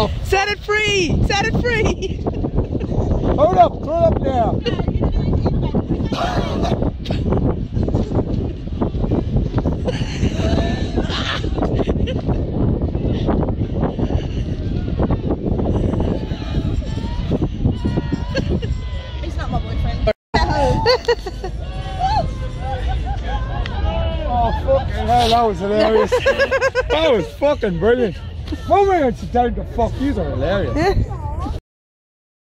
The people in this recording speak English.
Oh, set it free! Set it free! Hold up! Throw it up now! Oh, fucking hell, that was hilarious. that was fucking brilliant. One minute to tell you the fuck, these are hilarious.